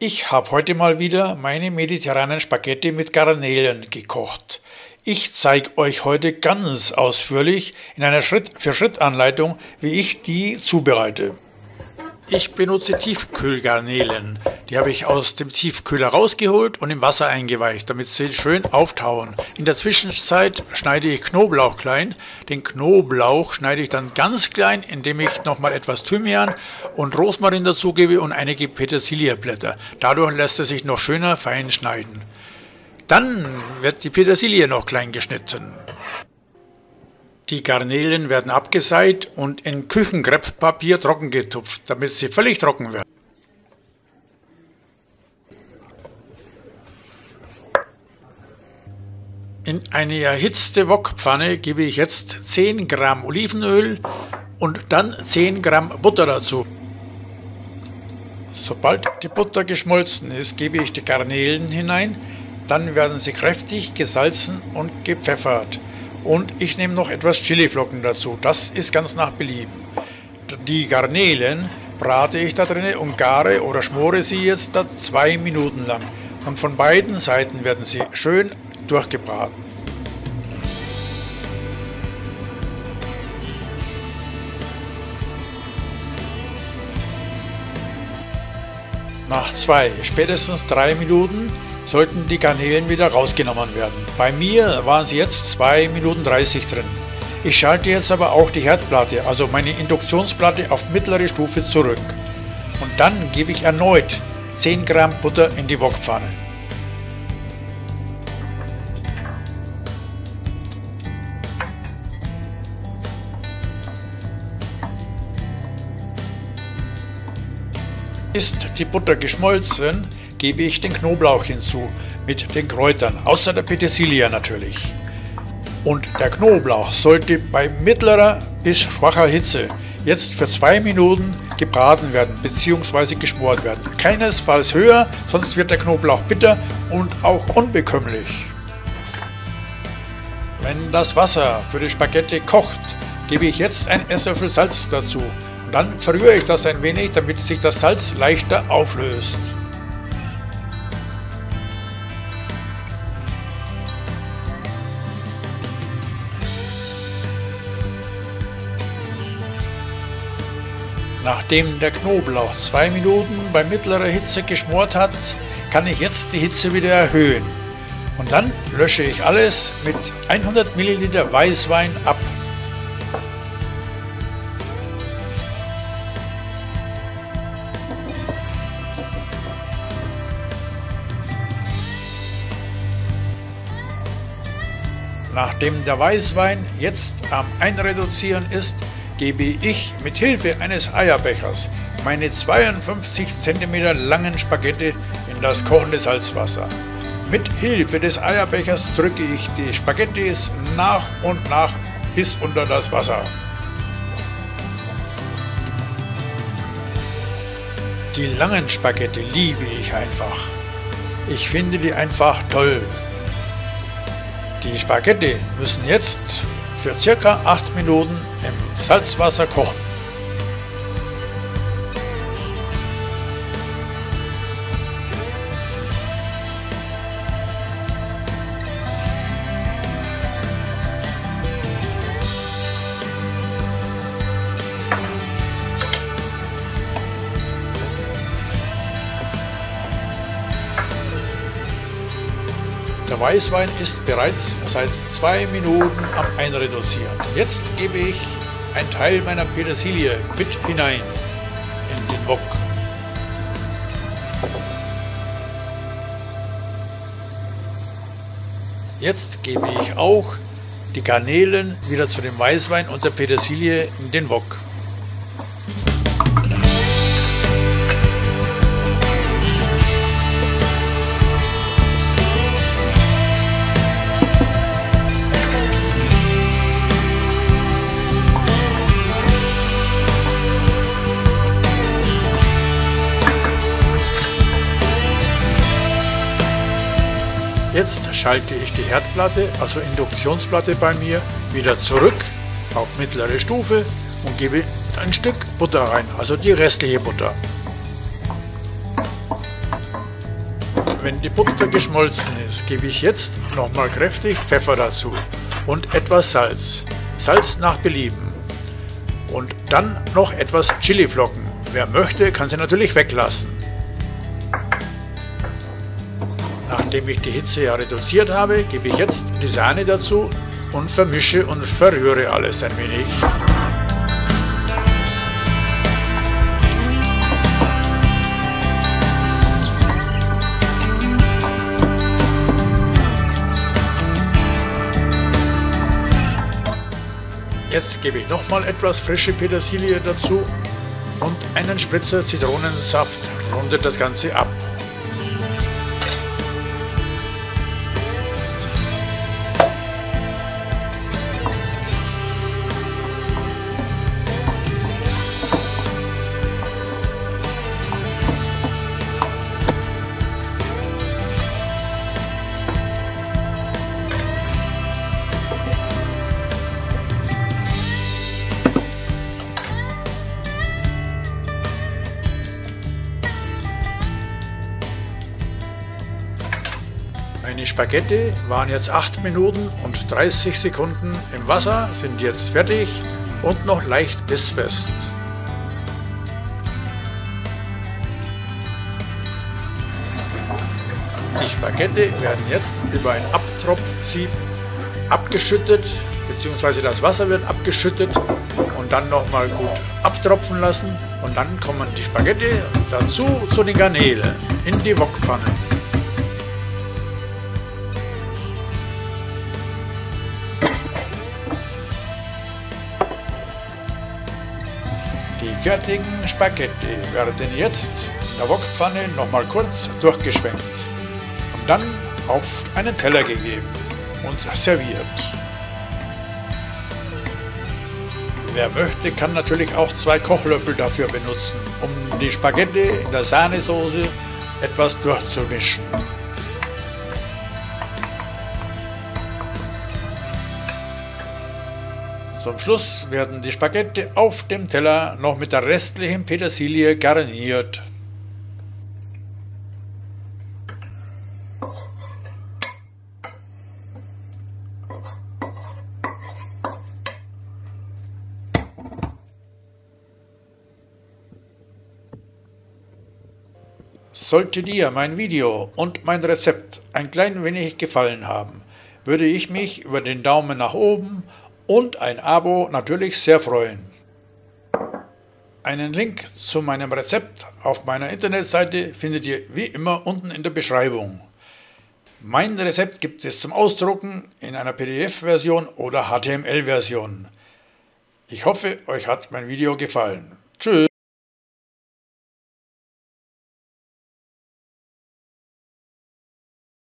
Ich habe heute mal wieder meine mediterranen Spaghetti mit Garnelen gekocht. Ich zeige euch heute ganz ausführlich in einer Schritt-für-Schritt-Anleitung, wie ich die zubereite. Ich benutze Tiefkühlgarnelen. Die habe ich aus dem Tiefkühler rausgeholt und im Wasser eingeweicht, damit sie schön auftauen. In der Zwischenzeit schneide ich Knoblauch klein. Den Knoblauch schneide ich dann ganz klein, indem ich nochmal etwas Thymian und Rosmarin dazugebe und einige Petersilieblätter. Dadurch lässt er sich noch schöner fein schneiden. Dann wird die Petersilie noch klein geschnitten. Die Garnelen werden abgeseit und in Küchenkrepppapier trocken getupft, damit sie völlig trocken werden. In eine erhitzte Wokpfanne gebe ich jetzt 10 Gramm Olivenöl und dann 10 Gramm Butter dazu. Sobald die Butter geschmolzen ist, gebe ich die Garnelen hinein, dann werden sie kräftig gesalzen und gepfeffert. Und ich nehme noch etwas Chiliflocken dazu. Das ist ganz nach Belieben. Die Garnelen brate ich da drin und gare oder schmore sie jetzt da zwei Minuten lang. Und von beiden Seiten werden sie schön durchgebraten. Nach zwei, spätestens drei Minuten sollten die Garnelen wieder rausgenommen werden. Bei mir waren sie jetzt 2 Minuten 30 drin. Ich schalte jetzt aber auch die Herdplatte, also meine Induktionsplatte auf mittlere Stufe zurück. Und dann gebe ich erneut 10 Gramm Butter in die Wokpfanne. Ist die Butter geschmolzen, gebe ich den Knoblauch hinzu mit den Kräutern, außer der Petersilie natürlich. Und der Knoblauch sollte bei mittlerer bis schwacher Hitze jetzt für zwei Minuten gebraten werden bzw. geschmort werden. Keinesfalls höher, sonst wird der Knoblauch bitter und auch unbekömmlich. Wenn das Wasser für die Spaghetti kocht, gebe ich jetzt ein Esslöffel Salz dazu. Dann verrühre ich das ein wenig, damit sich das Salz leichter auflöst. Nachdem der Knoblauch zwei Minuten bei mittlerer Hitze geschmort hat, kann ich jetzt die Hitze wieder erhöhen. Und dann lösche ich alles mit 100 ml Weißwein ab. Nachdem der Weißwein jetzt am Einreduzieren ist, gebe ich mit Hilfe eines Eierbechers meine 52 cm langen Spaghetti in das kochende Salzwasser. Mit Hilfe des Eierbechers drücke ich die Spaghettis nach und nach bis unter das Wasser. Die langen Spaghetti liebe ich einfach. Ich finde die einfach toll. Die Spaghetti müssen jetzt für circa 8 Minuten Salzwasser kochen. Der Weißwein ist bereits seit zwei Minuten am Einreduzieren. Jetzt gebe ich einen Teil meiner Petersilie mit hinein in den Wok. Jetzt gebe ich auch die Garnelen wieder zu dem Weißwein und der Petersilie in den Wok. Jetzt schalte ich die Herdplatte, also Induktionsplatte bei mir, wieder zurück auf mittlere Stufe und gebe ein Stück Butter rein, also die restliche Butter. Wenn die Butter geschmolzen ist, gebe ich jetzt nochmal kräftig Pfeffer dazu und etwas Salz. Salz nach Belieben. Und dann noch etwas Chiliflocken. Wer möchte, kann sie natürlich weglassen. Nachdem ich die Hitze ja reduziert habe, gebe ich jetzt die Sahne dazu und vermische und verrühre alles ein wenig. Jetzt gebe ich nochmal etwas frische Petersilie dazu und einen Spritzer Zitronensaft rundet das Ganze ab. Meine Spaghetti waren jetzt 8 Minuten und 30 Sekunden im Wasser, sind jetzt fertig und noch leicht bissfest. Die Spaghetti werden jetzt über ein Abtropfsieb abgeschüttet, beziehungsweise das Wasser wird abgeschüttet und dann nochmal gut abtropfen lassen. Und dann kommen die Spaghetti dazu zu den Garnelen in die Wokpfanne. Fertigen Spaghetti werden jetzt in der Wokpfanne nochmal kurz durchgeschwenkt und dann auf einen Teller gegeben und serviert. Wer möchte, kann natürlich auch zwei Kochlöffel dafür benutzen, um die Spaghetti in der Sahnesoße etwas durchzumischen. Zum Schluss werden die Spaghetti auf dem Teller noch mit der restlichen Petersilie garniert. Sollte dir mein Video und mein Rezept ein klein wenig gefallen haben, würde ich mich über den Daumen nach oben und ein Abo natürlich sehr freuen. Einen Link zu meinem Rezept auf meiner Internetseite findet ihr wie immer unten in der Beschreibung. Mein Rezept gibt es zum Ausdrucken in einer PDF-Version oder HTML-Version. Ich hoffe, euch hat mein Video gefallen. Tschüss!